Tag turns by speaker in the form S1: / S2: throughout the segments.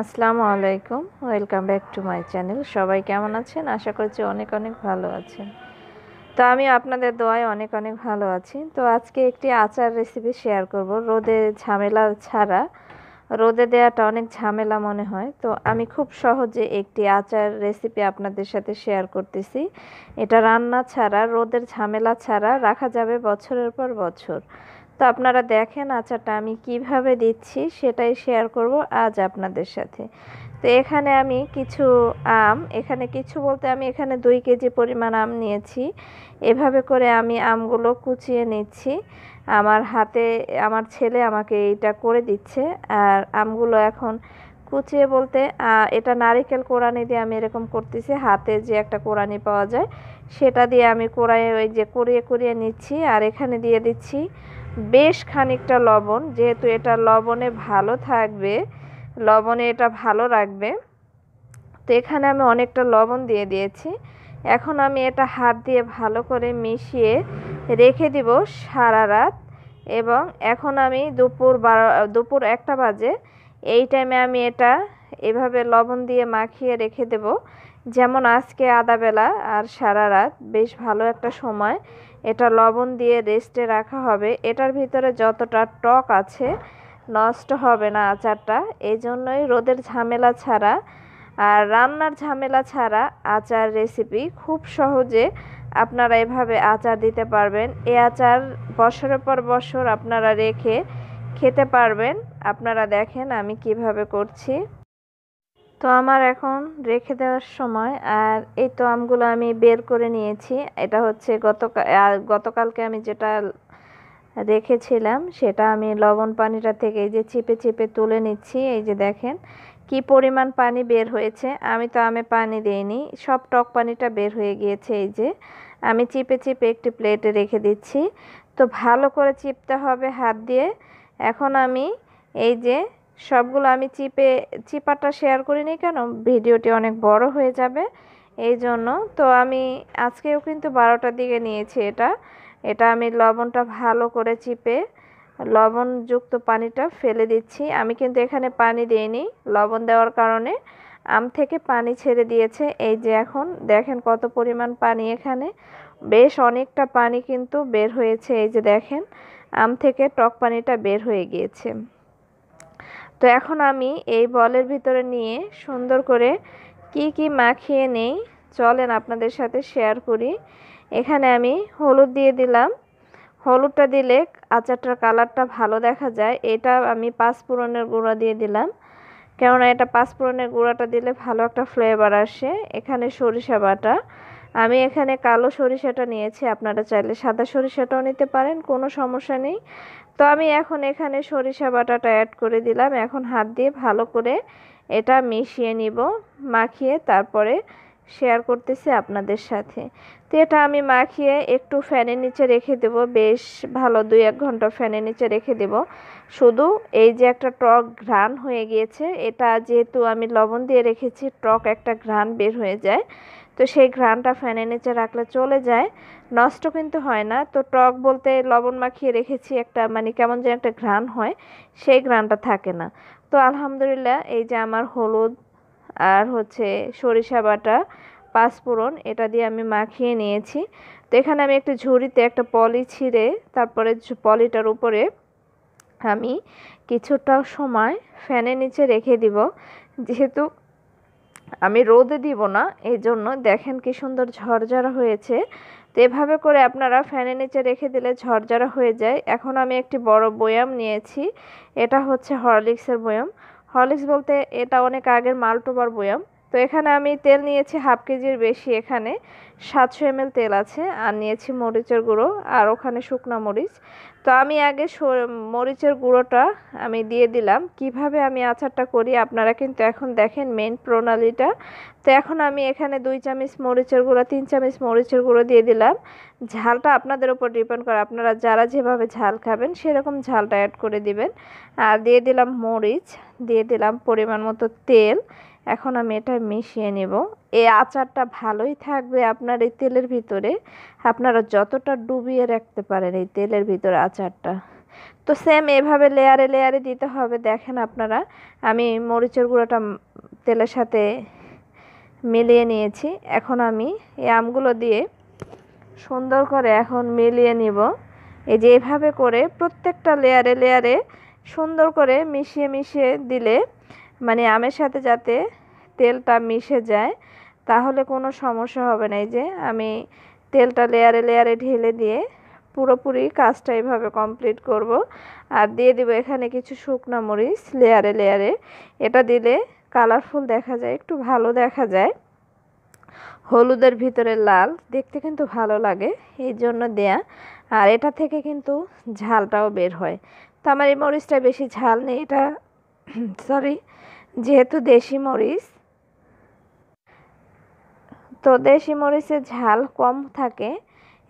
S1: আসসালামু আলাইকুম, welcome back to my channel. সবাই কেমন আছেন? আশা করছি অনেক অনেক ভালো আছেন। তো আমি আপনাদের দোয়ায় অনেক অনেক ভালো আছি। তো আজকে একটি আচার রেসিপি শেয়ার করব। রোদে ঝামেলা ছাড়া, রোদে দেওয়াটা অনেক ঝামেলা মনে হয়। তো আমি খুব সহজে একটি আচার রেসিপি আপনাদের সাথে শেয়ার করতেছি। এটা রান্না ছাড়া, রোদের ঝামেলা ছাড়া রাখা যাবে বছরের পর বছর। আপনারা দেখেন আচারটা আমি কীভাবে দিচ্ছি সেটাই শেয়ার করব আজ আপনাদের সাথে। তো এখানে আমি কিছু আম, এখানে কিছু বলতে আমি এখানে দুই কেজি পরিমাণ আম নিয়েছি। এভাবে করে আমি আমগুলো কুচিয়ে নিচ্ছি। আমার হাতে, আমার ছেলে আমাকে এইটা করে দিচ্ছে। আর আমগুলো এখন কুচিয়ে বলতে এটা নারিকেল কোরআনি দিয়ে আমি এরকম করতেছি। হাতে যে একটা কোরআনি পাওয়া যায়, সেটা দিয়ে আমি কোড়াই ওই যে করিয়ে করিয়ে নিচ্ছি। আর এখানে দিয়ে দিচ্ছি বেশ খানিকটা লবণ, যেহেতু এটা লবণে ভালো থাকবে, লবণে এটা ভালো রাখবে। তো এখানে আমি অনেকটা লবণ দিয়ে দিয়েছি। এখন আমি এটা হাত দিয়ে ভালো করে মিশিয়ে রেখে দিব সারা রাত এবং এখন আমি দুপুর বারো, দুপুর একটা বাজে। এই টাইমে আমি এটা এভাবে লবণ দিয়ে মাখিয়ে রেখে দেব। যেমন আজকে আদাবেলা আর সারা রাত, বেশ ভালো একটা সময়। এটা লবণ দিয়ে রেস্টে রাখা হবে। এটার ভিতরে যতটা টক আছে, নষ্ট হবে না আচারটা। এই জন্যই রোদের ঝামেলা ছাড়া আর রান্নার ঝামেলা ছাড়া আচার রেসিপি খুব সহজে আপনারা এভাবে আচার দিতে পারবেন। এ আচার বছরের পর বছর আপনারা রেখে খেতে পারবেন। আপনারা দেখেন আমি কীভাবে করছি। তো আমার এখন রেখে দেওয়ার সময়, আর এই তো আমগুলো আমি বের করে নিয়েছি। এটা হচ্ছে গতকাল গতকালকে আমি যেটা রেখেছিলাম, সেটা আমি লবণ পানিটা থেকে এই যে চিপে চিপে তুলে নিচ্ছি। এই যে দেখেন কি পরিমাণ পানি বের হয়েছে। আমি তো আমে পানি দিইনি, সব টক পানিটা বের হয়ে গিয়েছে এই যে। আমি চিপে চিপে একটি প্লেটে রেখে দিচ্ছি। তো ভালো করে চিপতে হবে হাত দিয়ে। এখন আমি এই যে সবগুলো আমি চিপে, চিপাটা শেয়ার করিনি কেন? ভিডিওটি অনেক বড় হয়ে যাবে। এই জন্য তো আমি আজকেও কিন্তু বারোটার দিকে নিয়েছি এটা। এটা আমি লবণটা ভালো করে চিপে, লবণযুক্ত পানিটা ফেলে দিচ্ছি। আমি কিন্তু এখানে পানি দিইনি লবণ দেওয়ার কারণে। আম থেকে পানি ছেড়ে দিয়েছে। এই যে এখন দেখেন কত পরিমাণ পানি এখানে। বেশ অনেকটা পানি কিন্তু বের হয়েছে। এই যে দেখেন, আম থেকে টক পানিটা বের হয়ে গিয়েছে। তো এখন আমি এই বলের ভিতরে নিয়ে সুন্দর করে কি কি মাখিয়ে নেই, চলেন আপনাদের সাথে শেয়ার করি। এখানে আমি হলুদ দিয়ে দিলাম। হলুদটা দিলে আচারটার কালারটা ভালো দেখা যায়। এটা আমি পাঁচফোড়নের গুঁড়া দিয়ে দিলাম। কেননা এটা পাঁচফোড়নের গুঁড়াটা দিলে ভালো একটা ফ্লেভার আসে। এখানে সরিষা বাটা। আমি এখানে কালো সরিষাটা নিয়েছি, আপনারা চাইলে সাদা সরিষাটাও নিতে পারেন, কোনো সমস্যা নেই। তো আমি এখন এখানে সরিষা বাটাটা অ্যাড করে দিলাম, এখন হাত দিয়ে ভালো করে এটা মিশিয়ে নিব, মাখিয়ে তারপরে শেয়ার করতেছি আপনাদের সাথে। তো এটা আমি মাখিয়ে একটু ফ্যানের নিচে রেখে দেব, বেশ ভালো দুই এক ঘণ্টা ফ্যানের নিচে রেখে দেব। শুধু এই যে একটা টক ঘ্রাণ হয়ে গিয়েছে, এটা যেহেতু আমি লবণ দিয়ে রেখেছি, টক একটা ঘ্রাণ বের হয়ে যায়। তো সেই ঘ্রাণটা ফ্যানের নিচে রাখলে চলে যায়। নষ্ট কিন্তু হয় না। তো টক বলতে লবণ মাখিয়ে রেখেছি একটা মানে কেমন যেন একটা ঘ্রাণ হয়, সেই ঘ্রাণটা থাকে না। তো আলহামদুলিল্লাহ, এই যে আমার হলুদ আর হচ্ছে সরিষা বাটা, পাঁচফোড়ন, এটা দিয়ে আমি মাখিয়ে নিয়েছি। তো এখানে আমি একটা ঝুড়িতে একটা পলি ছিঁড়ে, তারপরে পলিটার উপরে আমি কিছুটা সময় ফ্যানের নিচে রেখে দিব। যেহেতু আমি রোদে দিব না এই জন্য দেখেন কি সুন্দর ঝরঝরা হয়েছে। তো এভাবে করে আপনারা ফ্যানের নিচে রেখে দিলে ঝরঝরা হয়ে যায়। এখন আমি একটি বড় বয়াম নিয়েছি, এটা হচ্ছে হরলিক্সের বয়াম। হরলিক্স বলতে এটা অনেক আগের মাল্টোবার বয়াম। তো এখানে আমি তেল নিয়েছি হাফ কেজির বেশি এখানে। সাতশো এমএল তেল আছে, আর নিয়েছি মরিচের গুঁড়ো, আর ওখানে শুকনো মরিচ। তো আমি আগে মরিচের গুঁড়োটা আমি দিয়ে দিলাম। কীভাবে আমি আচারটা করি আপনারা কিন্তু এখন দেখেন মেন প্রণালীটা। তো এখন আমি এখানে দুই চামচ মরিচের গুঁড়ো, তিন চামচ মরিচের গুঁড়ো দিয়ে দিলাম। ঝালটা আপনাদের উপর ডিপেন্ড করে, আপনারা যারা যেভাবে ঝাল খাবেন সেরকম ঝালটা অ্যাড করে দিবেন। আর দিয়ে দিলাম মরিচ, দিয়ে দিলাম পরিমাণ মতো তেল। এখন আমি এটা মিশিয়ে নেব। এই আচারটা ভালোই থাকবে আপনার এই তেলের ভিতরে। আপনারা যতটা ডুবিয়ে রাখতে পারেন এই তেলের ভিতরে আচারটা। তো সেম এভাবে লেয়ারে লেয়ারে দিতে হবে। দেখেন আপনারা, আমি মরিচের গুঁড়োটা তেলের সাথে মিলিয়ে নিয়েছি। এখন আমি এই আমগুলো দিয়ে সুন্দর করে এখন মিলিয়ে নিব। এই যে এভাবে করে প্রত্যেকটা লেয়ারে লেয়ারে সুন্দর করে মিশিয়ে মিশিয়ে দিলে মানে আমের সাথে যাতে তেলটা মিশে যায়, তাহলে কোনো সমস্যা হবে না। এই যে আমি তেলটা লেয়ারে লেয়ারে ঢেলে দিয়ে পুরোপুরি কাজটা এইভাবে কমপ্লিট করব। আর দিয়ে দিব এখানে কিছু শুকনো মরিচ লেয়ারে লেয়ারে। এটা দিলে কালারফুল দেখা যায়, একটু ভালো দেখা যায়। হলুদের ভিতরে লাল, দেখতে কিন্তু ভালো লাগে এই জন্য দেয়া। আর এটা থেকে কিন্তু ঝালটাও বের হয়। তো আমার এই মরিচটা বেশি ঝাল নেই, এটা সরি যেহেতু দেশি মরিচ, তো দেশি মরিচের ঝাল কম থাকে,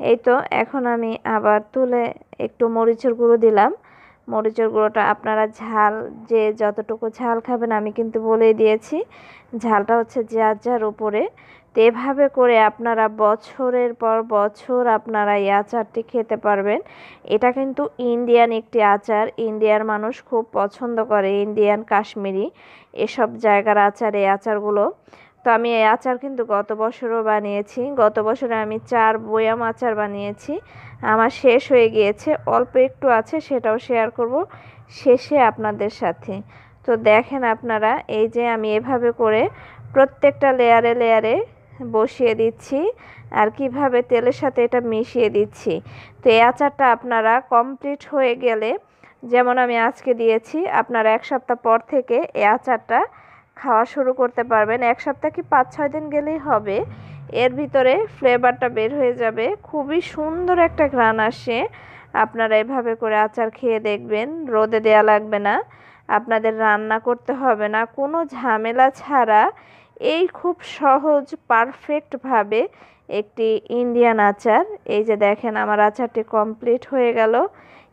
S1: এই তো এখন আমি আবার তুলে একটু মরিচের গুঁড়ো দিলাম। মরিচের গুঁড়োটা আপনারা ঝাল, যে যতটুকু ঝাল খাবেন আমি কিন্তু বলেই দিয়েছি, ঝালটা হচ্ছে যার যার উপরে। তো এভাবে করে আপনারা বছরের পর বছর আপনারা এই আচারটি খেতে পারবেন। এটা কিন্তু ইন্ডিয়ান একটি আচার। ইন্ডিয়ার মানুষ খুব পছন্দ করে ইন্ডিয়ান কাশ্মীরি এসব জায়গার আচার, এই আচারগুলো। তো আমি এই আচার কিন্তু গত বছরও বানিয়েছি। গত বছরে আমি চার বয়াম আচার বানিয়েছি। আমার শেষ হয়ে গিয়েছে। অল্প একটু আছে, সেটাও শেয়ার করব শেষে আপনাদের সাথে। তো দেখেন আপনারা, এই যে আমি এভাবে করে প্রত্যেকটা লেয়ারে লেয়ারে বসিয়ে দিচ্ছি আর কীভাবে তেলের সাথে এটা মিশিয়ে দিচ্ছি। তো এই আচারটা আপনারা কমপ্লিট হয়ে গেলে, যেমন আমি আজকে দিয়েছি, আপনারা এক সপ্তাহ পর থেকে এই আচারটা খাওয়া শুরু করতে পারবেন। এক সপ্তাহ কি পাঁচ, ছয় দিন গেলেই হবে। এর ভিতরে ফ্লেভারটা বের হয়ে যাবে। খুবই সুন্দর একটা ঘ্রাণ আসে। আপনারা এভাবে করে আচার খেয়ে দেখবেন, রোদে দেয়া লাগবে না। আপনাদের রান্না করতে হবে না। কোনো ঝামেলা ছাড়া এই খুব সহজ পারফেক্টভাবে একটি ইন্ডিয়ান আচার। এই যে দেখেন আমার আচারটি কমপ্লিট হয়ে গেল।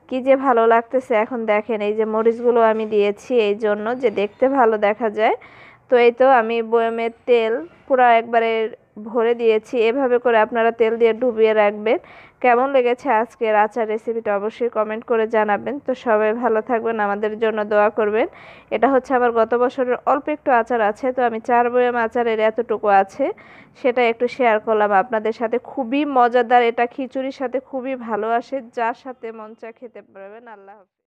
S1: কি যে ভালো লাগতেছে এখন দেখেন, এই যে মরিচগুলো আমি দিয়েছি এই জন্য যে দেখতে ভালো দেখা যায়। তো এই তো আমি বয়মের তেল পুরো একবারে ভরে দিয়েছি। এভাবে করে আপনারা তেল দিয়ে ডুবিয়ে রাখবেন। কেমন লেগেছে আজকের আচার রেসিপিটা অবশ্যই কমেন্ট করে জানাবেন। তো সবাই ভালো থাকবেন, আমাদের জন্য দোয়া করবেন। এটা হচ্ছে আমার গত বছরের অল্প একটু আচার আছে, তো আমি চার বয়াম আচারের এতটুকু আছে, সেটা একটু শেয়ার করলাম আপনাদের সাথে। খুবই মজাদার, এটা খিচুড়ির সাথে খুবই ভালো আসে, যার সাথে মঞ্চা খেতে পারবেন। আল্লাহ হাফিজ।